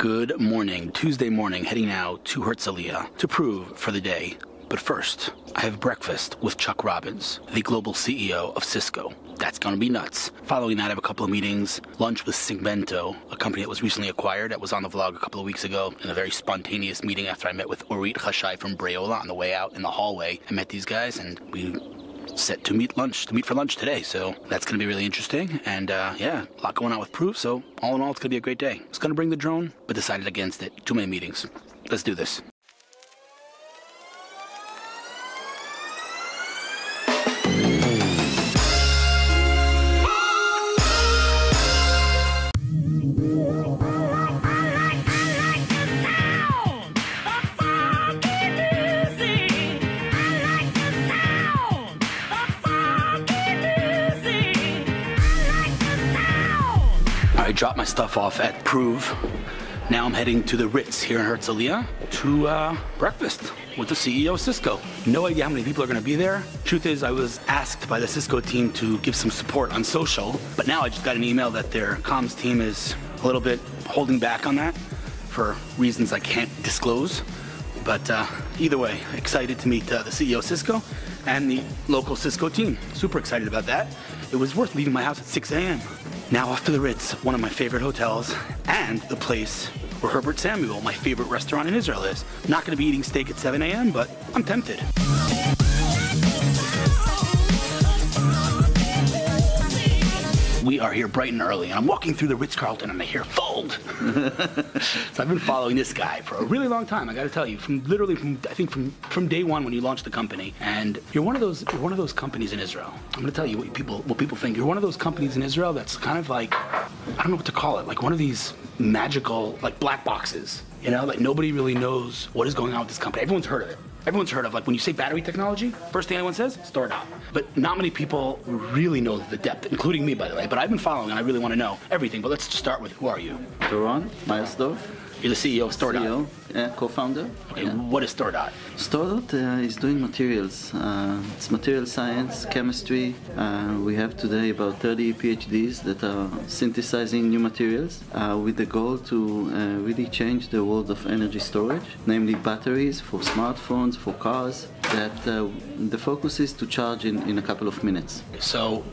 Good morning, Tuesday morning, heading now to Herzliya to prove for the day. But first, I have breakfast with Chuck Robbins, the global CEO of Cisco. That's to be nuts. Following that, I have a couple of meetings. Lunch with Sigmento, a company that was recently acquired that was on the vlog a couple of weeks ago in a very spontaneous meeting after I met with Orit Chashai from Brayola on the way out in the hallway. I met these guys and we set to meet lunch to meet for lunch today. So that's going to be really interesting. And uh, yeah a lot going on with proof so all in all it's going to be a great day. I was going to bring the drone but decided against it. Too many meetings. Let's do this off at Prove. Now I'm heading to the Ritz here in Herzliya to uh, breakfast with the CEO of Cisco. No idea how many people are going to be there. Truth is, I was asked by the Cisco team to give some support on social, but now I just got an email that their comms team is a little bit holding back on that for reasons I can't disclose. But uh, either way, excited to meet uh, the CEO of Cisco and the local Cisco team. Super excited about that. It was worth leaving my house at 6 a.m. Now off to the Ritz, one of my favorite hotels, and the place where Herbert Samuel, my favorite restaurant in Israel, is. Not going to be eating steak at 7 a.m., but I'm tempted. We are here bright and early, and I'm walking through the Ritz Carlton, and I hear Fuld. so I've been following this guy for a really long time. I got to tell you, from literally from I think from from day one when you launched the company, and you're one of those you're one of those companies in Israel. I'm going to tell you what people what people think. You're one of those companies in Israel that's kind of like I don't know what to call it, like one of these magical like black boxes. You know, like nobody really knows what is going on with this company. Everyone's heard of it. Everyone's heard of like when you say battery technology, first thing anyone says, StoreDot. But not many people really know the depth, including me, by the way. But I've been following, and I really want to know everything. But let's just start with who are you? Doron Myersdorf, You're the CEO of StoreDot. CEO, yeah, co-founder. Okay, Yeah. what is StoreDot? StoreDot uh, is doing materials. Uh, it's material science, chemistry. Uh, we have today about 30 PhDs that are synthesizing new materials uh, with the goal to uh, really change the world of energy storage, namely batteries for smartphones, for cars. That uh, the focus is to charge in, in a couple of minutes. So,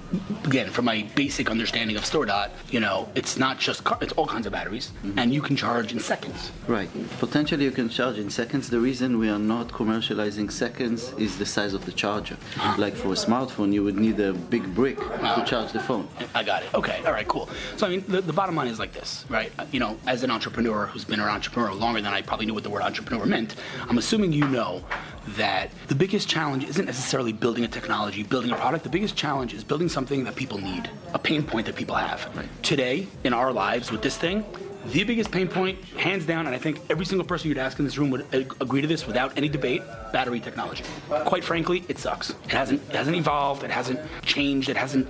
again, from my basic understanding of StoreDot, you know, it's not just car, it's all kinds of batteries, and you can charge in seconds. Right. Potentially you can charge in seconds. The reason we are not commercializing seconds is the size of the charger. Like for a smartphone, you would need a big brick to charge the phone. I got it. Okay. All right. Cool. So I mean, the, the bottom line is like this, right? Uh, You know, as an entrepreneur who's been an entrepreneur longer than I probably knew what the word entrepreneur meant, I'm assuming you know that the biggest challenge isn't necessarily building a technology, building a product. The biggest challenge is building something that people need, a pain point that people have. Right. Today, in our lives with this thing, the biggest pain point, hands down, and I think every single person you'd ask in this room would agree to this without any debate, battery technology. Quite frankly, it sucks. It hasn't, it hasn't evolved, it hasn't changed, it hasn't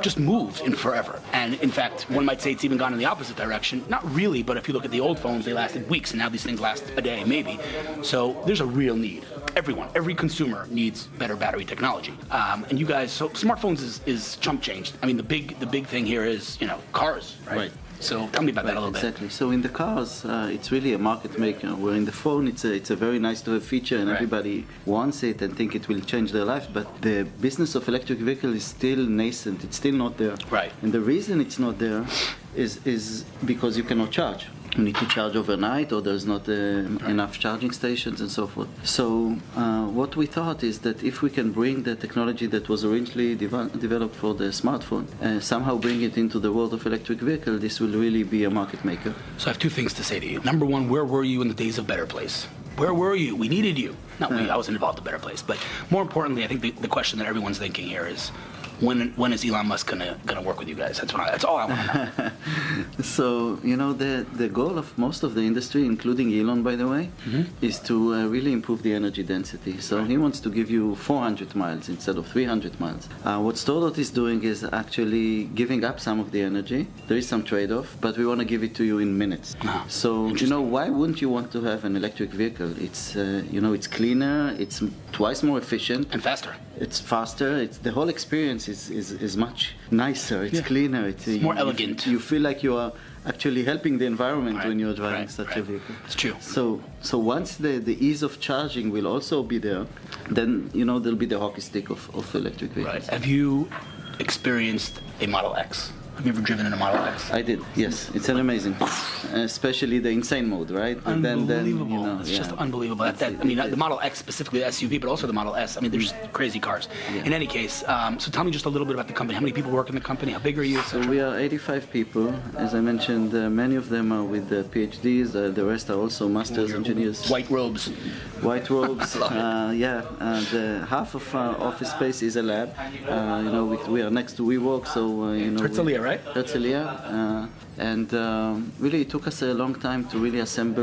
just moved in forever. And in fact, one might say it's even gone in the opposite direction. Not really, but if you look at the old phones, they lasted weeks, and now these things last a day, maybe. So there's a real need. Everyone, every consumer needs better battery technology. Um, and you guys, so smartphones is, is chump changed. I mean, the big the big thing here is you know cars, right? Right. So tell me about that a little bit. Exactly. So in the cars, uh, it's really a market maker. Where in the phone, it's a it's a very nice to have feature, and Right. everybody wants it and think it will change their life. But the business of electric vehicle is still nascent. It's still not there. Right. And the reason it's not there is is because you cannot charge. You need to charge overnight, or there's not uh, enough charging stations and so forth. So uh, what we thought is that if we can bring the technology that was originally developed for the smartphone, uh, somehow bring it into the world of electric vehicle, this will really be a market maker. So I have two things to say to you. Number one, where were you in the days of Better Place? Where were you? We needed you. Not we. I wasn't involved in Better Place, but more importantly, I think the, the question that everyone's thinking here is, when when is Elon Musk gonna gonna work with you guys? That's what I, that's all I want to know. So you know the the goal of most of the industry, including Elon, by the way, is to uh, really improve the energy density. So he wants to give you 400 miles instead of 300 miles. Uh, what StoreDot is doing is actually giving up some of the energy. There is some trade-off, but we want to give it to you in minutes. Ah, so you know why wouldn't you want to have an electric vehicle? It's uh, you know it's cleaner, it's twice more efficient, and faster. it's faster. It's the whole experience is, is, is much nicer. It's Yeah. cleaner. It's, more you- elegant. You feel like you are actually helping the environment Right, when you're driving right, such right. a vehicle. It's true. So, so once the, the ease of charging will also be there, then you know there'll be the hockey stick of, of electric vehicles. Right. Have you experienced a Model X? You ever driven in a Model X? I did, yes. It's an amazing, especially the insane mode, right? And then, then Unbelievable. you know, it's yeah. just unbelievable. That, that, I mean, the Model X specifically, the SUV, but also the Model S. I mean, they're just crazy cars. In any case, um, so tell me just a little bit about the company. How many people work in the company? How big are you? So we are 85 people. As I mentioned, uh, many of them are with uh, PhDs. Uh, the rest are also masters engineers. White robes. White robes. Uh, yeah, and uh, half of our office space is a lab. Uh, you know, we, we are next to WeWork, so uh, you know. we- Herzliya, right? Herzliya, uh, and um, really it took us a long time to really assemble,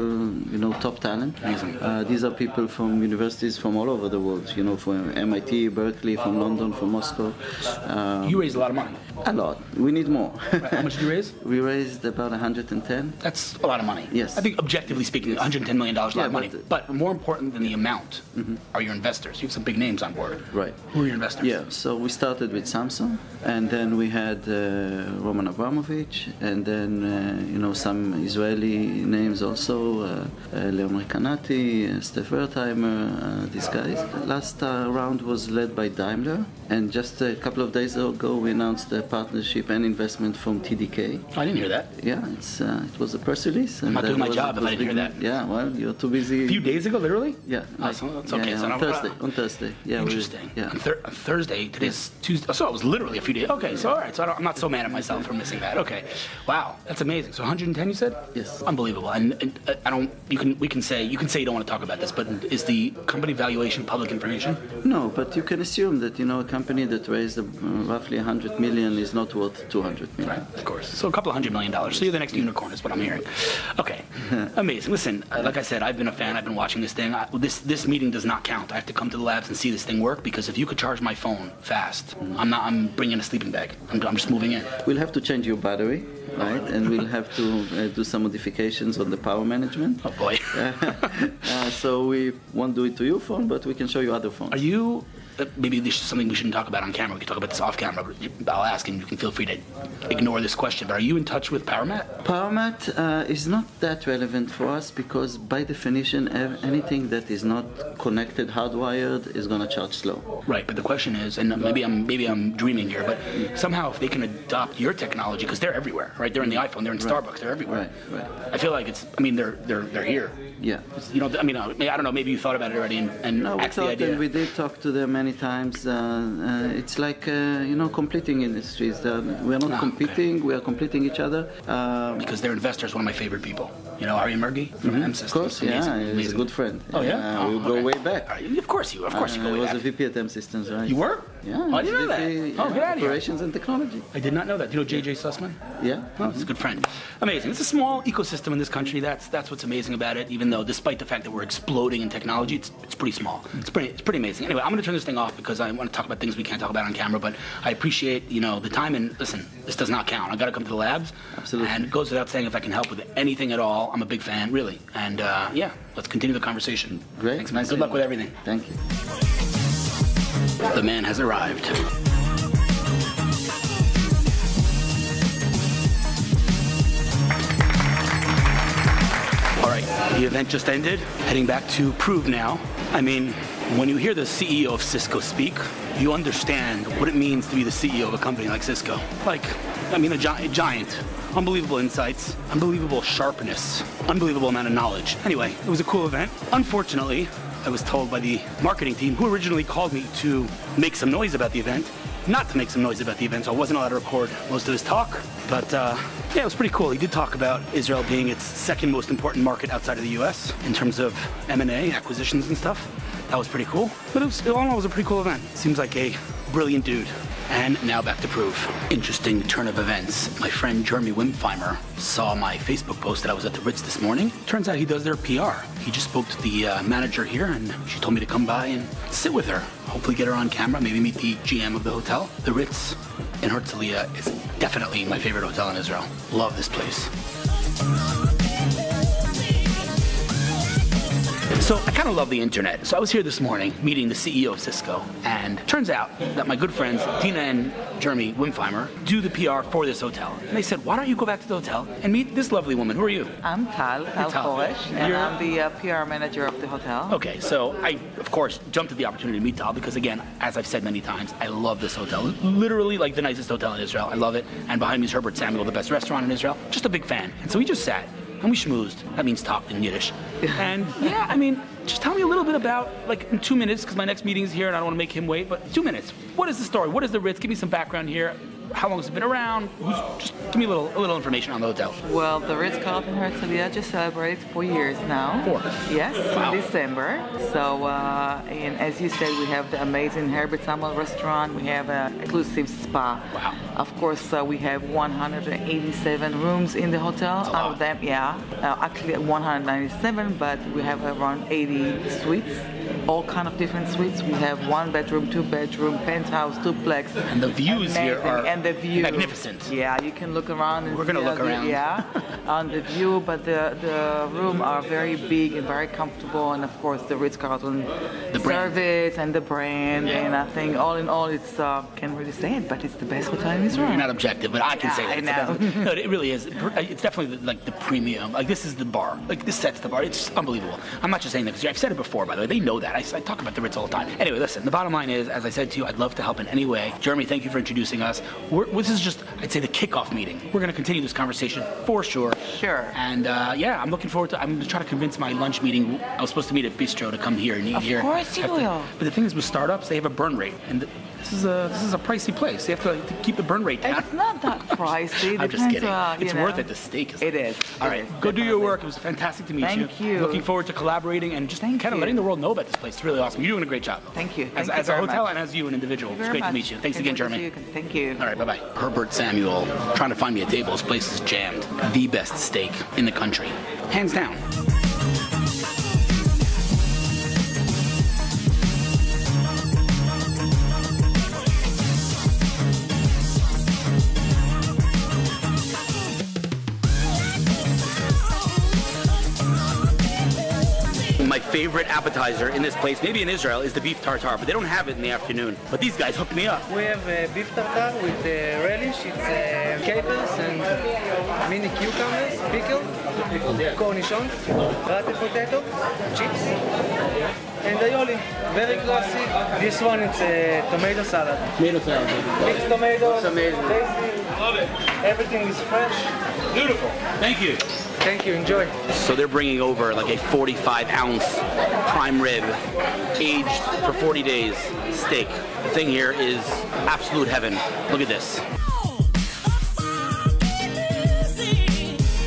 you know, top talent. Uh, these are people from universities from all over the world. You know, from MIT, Berkeley, from London, from Moscow. Um, You raised a lot of money. a lot. We need more. How much did you raise? we raised about 110. That's a lot of money. Yes. I think objectively speaking, 110 million dollars is a lot Yeah, of money. but- Mm-hmm. But more important than the amount are your investors. You have some big names on board. Right. Who are your investors? Yeah, so we started with Samsung, and then we had uh, Roman Abramovich, and then uh, you know some Israeli names also, uh, uh, Leon Recanati, uh, Stef Wertheimer, uh, these guys. Last uh, round was led by Daimler, and just a couple of days ago we announced a partnership and investment from TDK. I didn't hear that. Yeah, it's uh, it was a press release. And not doing my job if I didn't hear that. Yeah, well, you're too busy. A few days ago, literally? Yeah, Oh, so that's okay. yeah, So on I'm- Thursday. On Thursday. Yeah, Interesting. yeah. On, Thur- on Thursday, today's Tuesday. So it was literally a few days. Okay, so all right. So I don't, I'm not so mad at myself for missing that. Okay, wow, that's amazing. So 110, you said? Yes. Unbelievable. And, and uh, I don't. You can. We can say. You can say you don't want to talk about this, but is the company valuation public information? No, but you can assume that you know a company that raised uh, roughly 100 million is not worth 200 million. Right, of course. So a couple of hundred million dollars. So you're the next unicorn, is what I'm hearing. Okay, amazing. Listen, uh, like I said, I've been a fan. I've been watching this thing. I, this this meeting does not count. I have to come to the labs and see this thing work because if you could charge my phone fast, I'm not. I'm bringing a sleeping bag. I'm, I'm just moving in. We'll have to change your battery, right? And we'll have to uh, do some modifications on the power management. Oh boy. uh, so we won't do it to your phone, but we can show you other phones. Are you? Uh, maybe this is something we shouldn't talk about on camera. We can talk about this off camera. but I'll ask, and you can feel free to ignore this question. But are you in touch with PowerMat? PowerMat uh, is not that relevant for us because, by definition, anything that is not connected, hardwired, is going to charge slow. Right, but the question is, and maybe I'm maybe I'm dreaming here, but somehow if they can adopt your technology, because they're everywhere, right? They're in the iPhone, they're in Starbucks, they're everywhere. Right, right. I feel like it's. I mean, they're they're they're here. Yeah. You know, I mean, I I don't know. Maybe you thought about it already and, and No, we axed the thought idea. we did talk to them many times. Uh, uh, it's like uh, you know competing industries. Uh, we are not Ah, okay. competing. We are completing each other. Um, because their investor is one of my favorite people. You know, Ari Mergi from M of Systems. course, yeah, Amazing, he's a good friend. Oh yeah, Uh, Oh, we go okay. way back. Right, Of course you, of course you Uh, go I was back. a VP at M Systems, right? You were? Yeah. Oh, I didn't know that. VP, Oh, get out of. Operations and technology. I did not know that. Do you know JJ Sussman? Yeah. Oh, it's a good friend. Amazing. It's a small ecosystem in this country. That's that's what's amazing about it. Even though, despite the fact that we're exploding in technology, it's, it's pretty small. It's pretty it's pretty amazing. Anyway, I'm going to turn this thing off because I want to talk about things we can't talk about on camera. But I appreciate you know the time and listen. This does not count. I got to come to the labs. Absolutely. And it goes without saying if I can help with anything at all, I'm a big fan, really. And uh, yeah, let's continue the conversation. Great. Thanks, man. Nice Good luck with everything. Thank you. The man has arrived. All right, the event just ended. Heading back to Prove now. I mean, when you hear the CEO of Cisco speak, you understand what it means to be the CEO of a company like Cisco. Like, I mean, a, gi- a giant. Unbelievable insights, unbelievable sharpness, unbelievable amount of knowledge. Anyway, it was a cool event. Unfortunately, I was told by the marketing team, who originally called me to make some noise about the event, not to make some noise about the event, so I wasn't allowed to record most of his talk. But uh, yeah, it was pretty cool. He did talk about Israel being its second most important market outside of the U.S. in terms of M&A, acquisitions and stuff. That was pretty cool. But it was, all in all, it was a pretty cool event. Seems like a brilliant dude. And now back to proof. Interesting turn of events. My friend Jeremy Wimpheimer saw my Facebook post that I was at the Ritz this morning. Turns out he does their PR. He just spoke to the uh, manager here and she told me to come by and sit with her. Hopefully get her on camera, maybe meet the GM of the hotel. The Ritz in Herzliya is definitely my favorite hotel in Israel. Love this place. So I kind of love the internet. So I was here this morning meeting the CEO of Cisco, and turns out that my good friends Dina and Jeremy Wimpheimer do the PR for this hotel. And they said, why don't you go back to the hotel and meet this lovely woman? Who are you? I'm Tal, Tal. Koresh, and You're- I'm the uh, PR manager of the hotel. Okay, so I, of course, jumped at the opportunity to meet Tal because, again, as I've said many times, I love this hotel. Literally, like the nicest hotel in Israel. I love it. And behind me is Herbert Samuel, the best restaurant in Israel. Just a big fan. And so we just sat and we schmoozed. That means talked in Yiddish. And yeah, I mean, just tell me a little bit about, like, in two minutes, because my next meeting is here and I don't want to make him wait, but two minutes. What is the story? What is the Ritz? Give me some background here. How long has it been around? Who's, just give me a little, a little information on the hotel. Well, the Ritz-Carlton Herzliya just celebrated four years now. Four. Yes, Wow. in December. So, uh, and as you said, we have the amazing Herbert Samuel restaurant. We have an exclusive spa. Wow. Of course, uh, we have 187 rooms in the hotel. Out of them, yeah, uh, actually 197, but we have around 80 suites. All kind of different suites. We have one bedroom, two bedroom, penthouse, duplex. And the views here are and the view magnificent. Yeah, you can look around. And We're gonna look the- around. Yeah, on the view, but the the room are very big and very comfortable, and of course the Ritz Carlton service and the brand, Yeah. and I think all in all, it's uh, can't really say it, but it's the best hotel in Israel. You're not objective, but I can Yeah, say that. I know. No, it really is. It's definitely like the premium. Like this is the bar. Like this sets the bar. It's unbelievable. I'm not just saying that because I've said it before. By the way, they know that. I, I talk about the Ritz all the time. Anyway, listen. The bottom line is, as I said to you, I'd love to help in any way. Jeremy, thank you for introducing us. We're, this is just, I'd say, the kickoff meeting. We're going to continue this conversation for sure. Sure. And uh, yeah, I'm looking forward to. I'm going to try to convince my lunch meeting. I was supposed to meet at Bistro to come here and eat Of here. course you to- will. But the thing is, with startups, they have a burn rate, and th- this is a this is a pricey place. You have to, to keep the burn rate down. It's not that pricey. I'm just kidding. it's know. worth it. The steak is. It is. All right, go do your work. It was fantastic to meet Thank you. you. Looking forward to collaborating and just Thank kind of you. letting the world know about this place. It's really awesome. You're doing a great job. Thank you. As, Thank you as a hotel much. and as you, an individual. Thank It's great very to meet you. Thanks again, Jeremy. you. Thank you. All right, bye bye. Herbert Samuel trying to find me a table. This place is jammed. The best steak in the country, hands down. Favorite appetizer in this place, maybe in Israel, is the beef tartare, but they don't have it in the afternoon. But these guys hooked me up. We have uh, beef tartare with uh, relish, it's uh, capers and mini cucumbers, pickled, cornichons, grated potato, chips, and aioli. Very classic. This one it's a tomato salad. Tomato salad. Mixed tomatoes, It's amazing. tasty. Love it. Everything is fresh. Beautiful. Thank you. Thank you, enjoy. So they're bringing over like a 45 ounce prime rib, aged for 40 days steak. The thing here is absolute heaven. Look at this.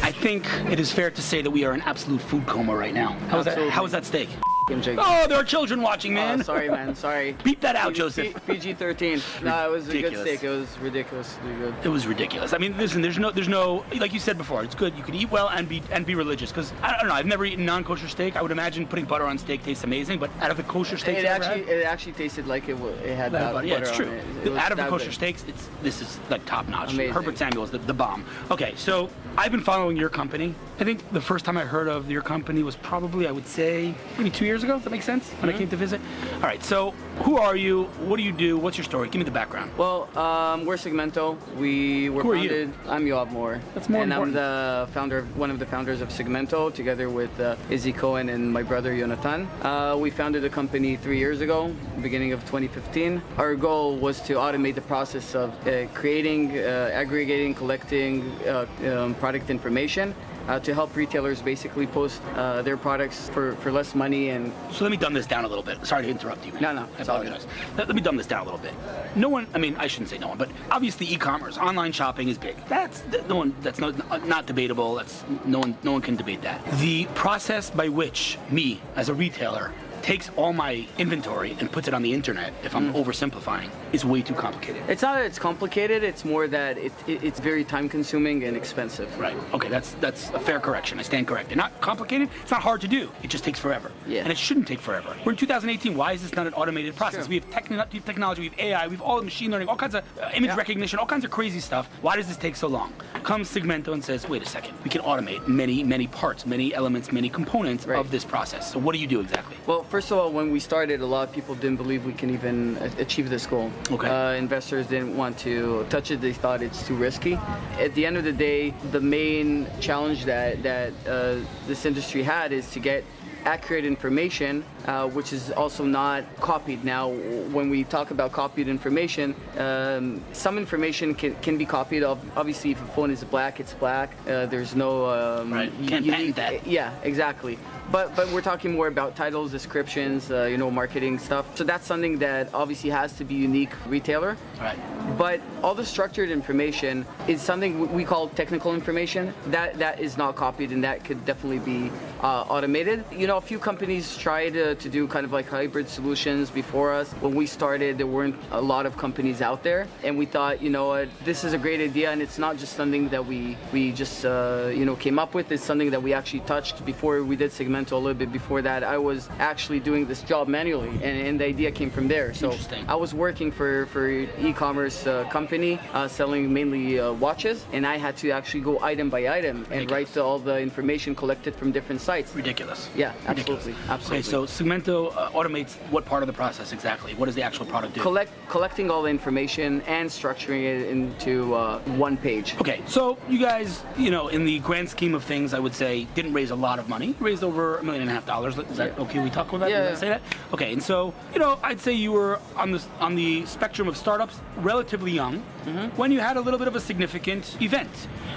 I think it is fair to say that we are in absolute food coma right now. How is that? How is that steak? Oh, there are children watching, oh, man. Oh, sorry, man. Sorry. Beep that out, Joseph. PG 13. No, it was a good steak. It was ridiculously good. It was ridiculous. I mean, listen, there's no, there's no, like you said before, it's good. You can eat well and be and be religious. Because I don't know, I've never eaten non-kosher steak. I would imagine putting butter on steak tastes amazing, but out of the kosher steaks, It actually, it actually tasted like it, it had That butter, yeah, it's true. it. It Out of the kosher good. steaks, it's this is like top notch. Amazing. Herbert Samuel's the, the bomb. Okay, so I've been following your company. I think the first time I heard of your company was probably, I would say, maybe two years ago. Does that make sense? When Mm-hmm. I came to visit. All right, so who are you? What do you do? What's your story? Give me the background. Well, um, we're Sigmento. We were Who are you? founded. I'm Yoav Maor. That's more And important. I'm the founder, of, one of the founders of Sigmento, together with uh, Izzy Cohen and my brother Jonathan. Uh, we founded the company three years ago, beginning of 2015. Our goal was to automate the process of uh, creating, uh, aggregating, collecting uh, um, product information. Uh, to help retailers basically post uh, their products for, for less money and So let me dumb this down a little bit. Sorry to interrupt you. Man. No, no, I apologize. Let, let me dumb this down a little bit. No one, I mean, I shouldn't say no one, but obviously e-commerce, online shopping is big. That's no one. That's not not debatable. That's no one. No one can debate that. The process by which me, as a retailer, takes all my inventory and puts it on the internet, if I'm Mm. oversimplifying, is way too complicated. It's not that it's complicated. It's more that it, it, it's very time consuming and expensive. Right. Okay, that's that's a fair correction. I stand corrected. Not complicated. It's not hard to do. It just takes forever. Yeah. And it shouldn't take forever. We're in 2018. Why is this not an automated process? Sure. We have techn- technology, we have AI, we have all machine learning, all kinds of uh, image Yeah. recognition, all kinds of crazy stuff. Why does this take so long? Comes Sigmento and says, wait a second, we can automate many, many parts, many elements, many components Right. of this process. So what do you do exactly? Well, first of all, when we started, a lot of people didn't believe we can even achieve this goal. Okay. Uh, investors didn't want to touch it. They thought it's too risky. At the end of the day, the main challenge that that uh, this industry had is to get accurate information, uh, which is also not copied. Now, when we talk about copied information, um, some information can, can be copied. Obviously, if a phone is black, it's black. Uh, there's no um, Right. Can't you patent that. yeah, exactly. But but we're talking more about titles, descriptions, uh, you know, marketing stuff. So that's something that obviously has to be unique retailer. Right. But all the structured information is something we call technical information. That that is not copied, and that could definitely be uh, automated. You know, a few companies tried to, to do kind of like hybrid solutions before us. When we started, there weren't a lot of companies out there, and we thought, you know, what, this is a great idea, and it's not just something that we we just uh, you know came up with. It's something that we actually touched before we did Sigmento. A little bit before that, I was actually doing this job manually, and, and the idea came from there. So I was working for for e-commerce uh, company uh, selling mainly uh, watches, and I had to actually go item by item and Ridiculous. write all the information collected from different sites. Ridiculous. Yeah, Ridiculous. absolutely, absolutely. Okay, so Sigmento uh, automates what part of the process exactly? What does the actual product do? Collect, collecting all the information and structuring it into uh, one page. Okay, so you guys, you know, in the grand scheme of things, I would say didn't raise a lot of money. Raised over a million and a half dollars. Is that okay? We talk about that. Yeah, yeah. say that? Okay, and so you know, I'd say you were on the on the spectrum of startups, relatively young, Mm-hmm. when you had a little bit of a significant event.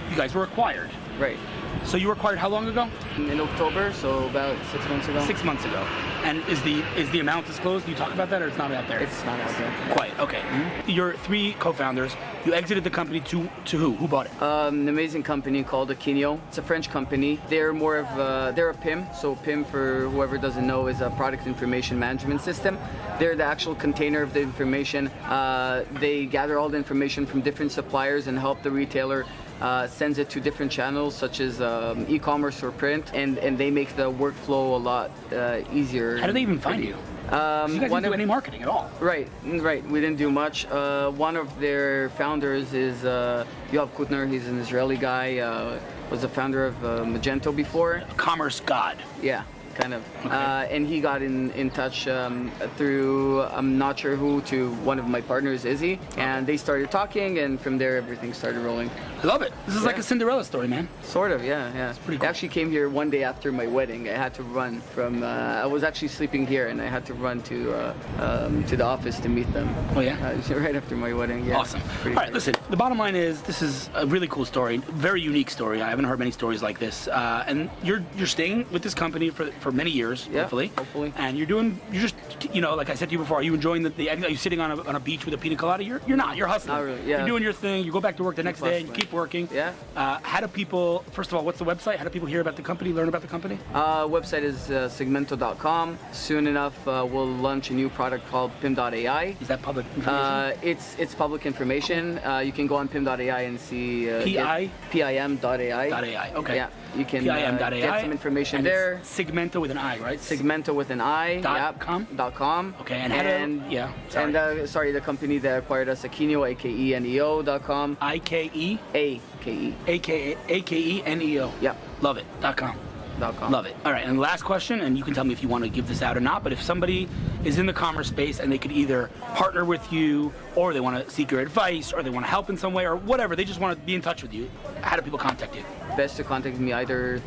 You guys were acquired. Right. So you were acquired how long ago? In October, so about six months ago. Six months ago. And is the is the amount disclosed? Do you talk about that, or it's not out there? It's not out there. Quite okay. Your three co-founders. You exited the company to to who? Who bought it? Um, an amazing company called Akeneo. It's a French company. They're more of uh, they're a PIM. So PIM, for whoever doesn't know, is a product information management system. They're the actual container of the information. Uh, they gather all the information from different suppliers and help the retailer. Uh, sends it to different channels such as um, e-commerce or print, and, and they make the workflow a lot uh, easier. How do they even find you? Um, You guys didn't do any marketing at all. Right, mm, right. We didn't do much. Uh, one of their founders is uh, Yoav Kutner. He's an Israeli guy. Uh, was the founder of uh, Magento before. Commerce God. Yeah, kind of. Uh, and he got in in touch um, through I'm not sure who to one of my partners, Izzy, and they started talking, and from there everything started rolling. I love it. This is like a Cinderella story, man. Sort of, yeah, yeah. It's pretty Cool. I actually came here one day after my wedding. I had to run from. Uh, I was actually sleeping here, and I had to run to uh, um, to the office to meet them. Oh, yeah? Uh, right after my wedding. Yeah. Awesome. All right, listen. The bottom line is this is a really cool story, very unique story. I haven't heard many stories like this. Uh, and you're you're staying with this company for, for many years, Yeah, hopefully. hopefully. And you're doing you're just you know like I said to you before. Are you enjoying the? the are you sitting on a, on a beach with a pina colada? You're you're not. You're hustling. Not really, yeah. You're doing your thing. You go back to work the next day. and You keep working. Yeah. Uh, how do people? First of all, what's the website? How do people hear about the company? Learn about the company? Uh, website is uh, sigmento.com. Soon enough, uh, we'll launch a new product called pim.ai. Is that public information? Uh, it's it's public information. Uh, you can go on pim.ai and see uh, PI? pim.ai. Dot AI. Okay. Yeah, you can get some information and there. Sigmento with an I, right? Sigmento with an I. Dot yep, com? Dot com. Okay, and do- yeah, sorry. And uh, sorry, the company that acquired us, Akeneo, A K E N E O dot com. I K E A K E. A K A K E N E O. Yep. Love it. Dot com. Dot com. Love it. All right, and last question, and you can tell me if you want to give this out or not, but if somebody is in the commerce space and they could either partner with you, or they want to seek your advice, or they want to help in some way, or whatever, they just want to be in touch with you, how do people contact you? Best to contact me either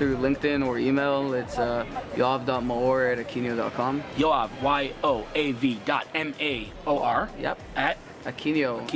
through LinkedIn or email. It's uh, yoav.maor at akeneo.com. Yoav, Y O A V dot M A O R. Yep. At Akeneo.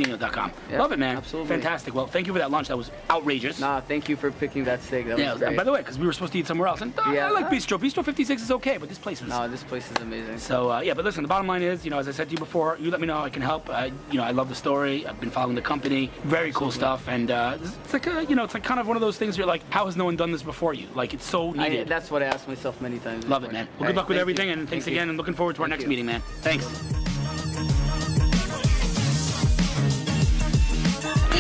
Yeah, Love it, man. absolutely. Fantastic. Well, thank you for that lunch. That was outrageous. Nah, thank you for picking that steak. That yeah, was great. by the way, because we were supposed to eat somewhere else. And uh, I Yeah. like Bistro. Bistro 56 is okay, but this place was. no, this place is amazing. So uh, yeah, but listen, the bottom line is, you know, as I said to you before, you let me know I can help. Uh, you know, I love the story. I've been following the company. Very cool stuff, and uh, it's like a, you know, it's like kind of one of those things. Where you're like, how has no one done this before you? Like it's so needed. I, that's what I asked myself many times. Love it, man. Well, good luck with everything, you. and thanks Thank you. again, and looking forward to our Thank next you. meeting, man. Thanks.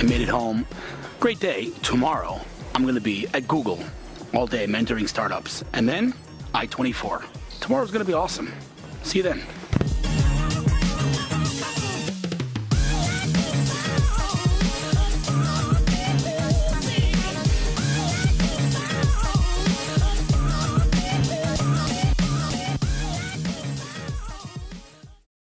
Made it home. Great day. Tomorrow, I'm going to be at Google all day mentoring startups. And then I 24. Tomorrow's going to be awesome. See you then.